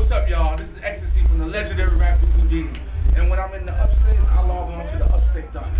What's up, y'all? This is Ecstasy from the legendary rapper Whodini. And when I'm in the upstate, I log on to the upstate.com.